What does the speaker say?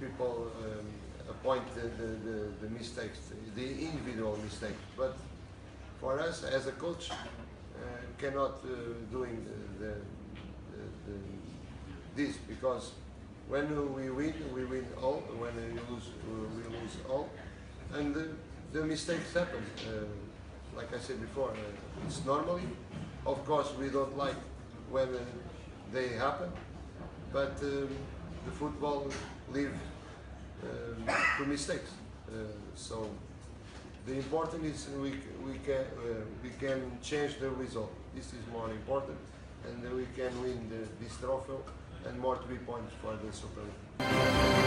people um, appoint the, the, the, the mistakes, the individual mistakes. But for us as a coach, uh, cannot uh, doing the, the, the, the, this because when we win, we win all. When we lose, we lose all. And the, the mistakes happen. Uh, like I said before, uh, it's normally. Of course, we don't like when uh, they happen, but um, the football live um, to mistakes. Uh, so the important is we, we can uh, we can change the result. This is more important, and we can win the, this trophy and more three points for the Super League.